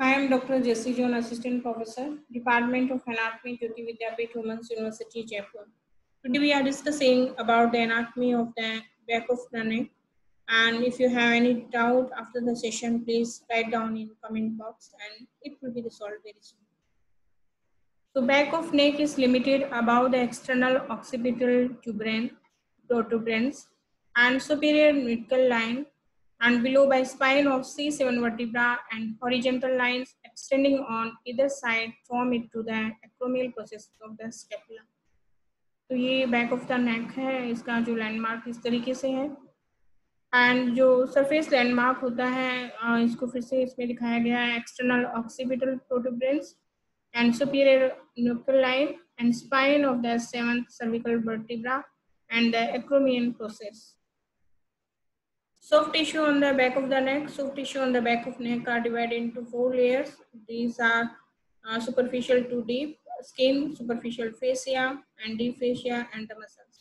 Hi, I'm Dr. Jesse John, Assistant Professor, Department of Anatomy, Jyoti Vidyapeeth, Women's University, Jaipur. Today we are discussing about the anatomy of the back of the neck. And if you have any doubt after the session, please write down in comment box and it will be resolved very soon. So back of neck is limited above the external occipital protuberance and superior nuchal line and below by spine of C7 vertebra and horizontal lines extending on either side form it to the acromial process of the scapula. तो ये back of the neck है, इसका जो landmark इस तरीके से है and जो सरफेस लैंडमार्क होता है इसको फिर से इसमें दिखाया गया है external occipital protuberance and superior nuchal line and spine of the seventh cervical vertebra and the acromion process Soft tissue on the back of the neck. Soft tissue on the back of neck are divided into four layers. These are uh, superficial to deep skin, superficial fascia, and deep fascia, and the muscles.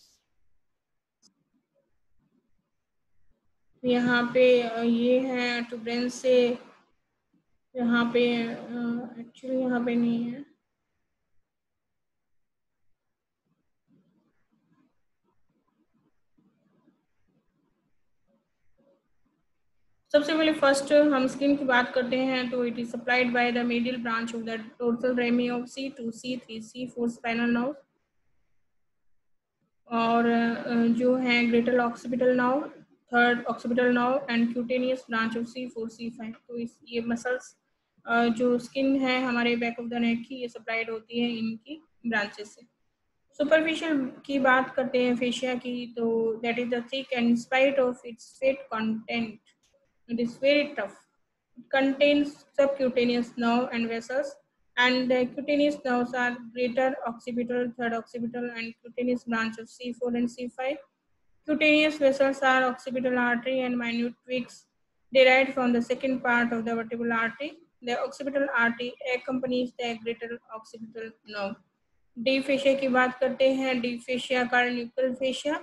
यहाँ पे ये है टूब्रेंस से यहाँ पे actually यहाँ पे नहीं है सबसे पहले फ़र्स्ट हम स्किन की बात करते हैं तो it is supplied by the middle branch of the total rami of C two C three C four spinal now और जो है greater occipital now third occipital now and cutaneous branch of C four C five तो इस, ये muscles जो skin है हमारे back of the neck की, ये सप्लाइड होती है इनकी ब्रांचेस से। सुपरफिशियल की बात करते हैं फेशिया की तो that is the thick and spite of its fat content It is very tough. It contains subcutaneous nerve and vessels and the cutaneous nerves are greater occipital, third occipital and cutaneous branch of C4 and C5. Cutaneous vessels are occipital artery and minute twigs derived from the second part of the vertebral artery. The occipital artery accompanies the greater occipital nerve. Deep fascia की बात करते हैं deep fascia का nuchal fascia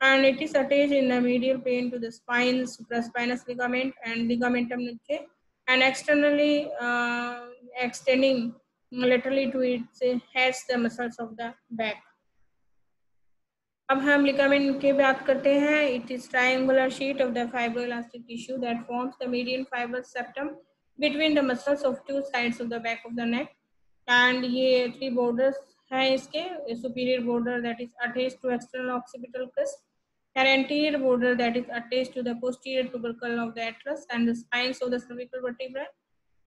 and it is attached in the medial plane to the spine, supraspinous ligament and ligamentum nuchae and externally uh, extending laterally to it has the muscles of the back. अब हम ligament की बात करते हैं it is triangular sheet of the fibroelastic tissue that forms the median fibrous septum between the muscles of two sides of the back of the neck and ये three borders हैं इसके superior border that is attached to external occipital crest an anterior border that is attached to the posterior tubercle of the atlas and the spines of the cervical vertebrae,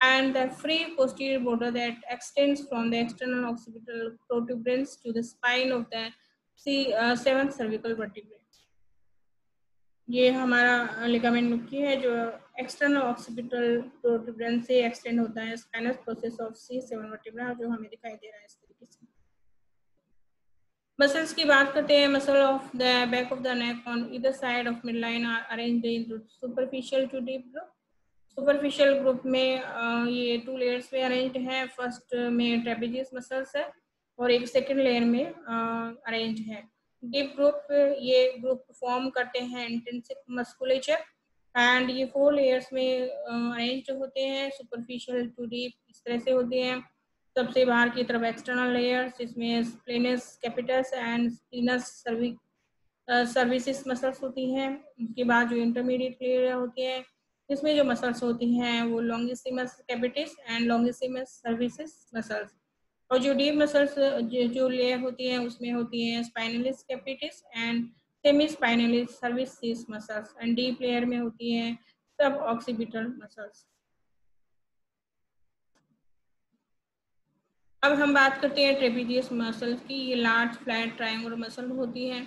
and the free posterior border that extends from the external occipital protuberance to the spine of the C, uh, seventh cervical vertebrae. ये हमारा ligament nuchae है जो external occipital protuberance से extend होता है spinous process of C seven vertebra जो हमें दिखाई दे रहा है इस तरीके से मसल्स की बात करते हैं, muscle of the back of the neck on इधर side of mid line arrange in superficial to deep group superficial group में ये टू लेयर्स में अरेंज्ड है. फ़र्स्ट में ट्रेपेजियस मसल्स है और एक सेकंड लेयर में अरेंज है. डीप ग्रुप ये ग्रुप फॉर्म करते हैं इंटेंसिक मस्कुलेचर एंड ये फोर लेयर्स में अरेंज होते हैं. सुपरफिशियल टू डीप इस तरह से होते हैं. सबसे बाहर की तरफ़ एक्सटर्नल लेयर्स जिसमें splenius capitis and splenius cervicis cervicis muscles होती हैं। उसके बाद जो इंटरमीडिएट लेयर होती है इसमें जो मसल्स होती हैं वो longissimus capitis and longissimus cervicis muscles और जो डीप मसल्स जो, जो लेयर होती है उसमें होती है spinalis capitis and semispinalis cervicis muscles and deep layer में होती है सब ऑक्सीपिटल मसल्स अब हम बात करते हैं ट्रेपीजियस मसल की। ये लार्ज फ्लैट ट्रायंगुलर मसल होती है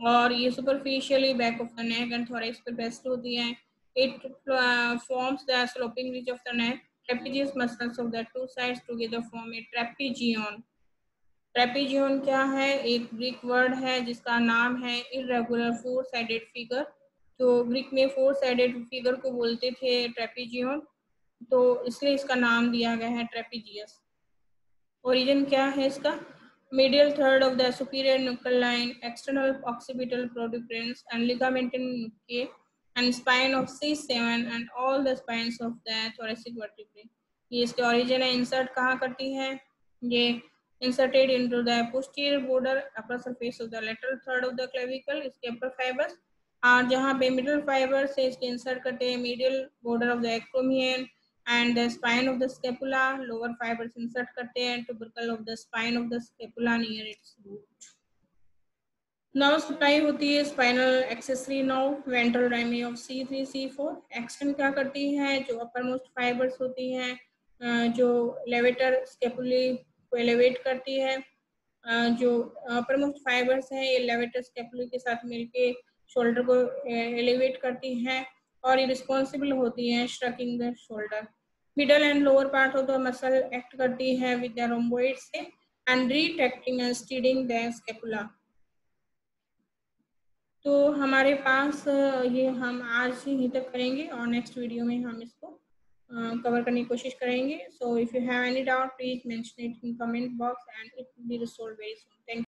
और ये superficially back of the neck and thorax पे बेस्ट होती है। It forms the sloping ridge of the neck trapezius muscles of the two sides together form a trapezium trapezium क्या है? एक ग्रीक वर्ड है जिसका नाम है इरेगुलर फोर साइडेड फिगर तो ग्रीक में फोर साइडेड फिगर को बोलते थे ट्रेपीजियन तो इसलिए इसका नाम दिया गया है ट्रेपिजियस ओरिजिन क्या है इसका medial third of the superior nuchal line, external occipital protuberance and ligamentum nuchae and spine of C7 and all the spines of the thoracic vertebrae. ये इसके ऑरिजिन है इंसर्ट कहाँ करती है ये inserted into the posterior border upper surface of the lateral third of the clavicle इसके upper fibres और जहाँ पे मिडल फाइबर से इसके इंसर्ट करते हैं medial border of the acromion the spine of the scapula lower fibres insert करते हैं tubercle of the spine of the scapula near its root nerve supply होती है spinal accessory nerve ventral rami of C three C four action क्या करती है? जो uppermost fibres होती जो लेवेटर स्केपुली को एलिवेट करती है जो अपर मोस्ट फाइबर्स हैं, ये लेवेटर स्केपुली के साथ मिलके शोल्डर को एलिवेट करती हैं। और ये रिस्पॉन्सिबल होती हैं shrugging the shoulder middle and lower part of the muscle act करती है with the rhomboids and retracting and steadying the scapula तो हमारे पास, ये हम आज ही तक करेंगे और नेक्स्ट वीडियो में हम इसको कवर करने की कोशिश करेंगे. So if you have any doubt please mention it in comment box and it will be resolve very soon thank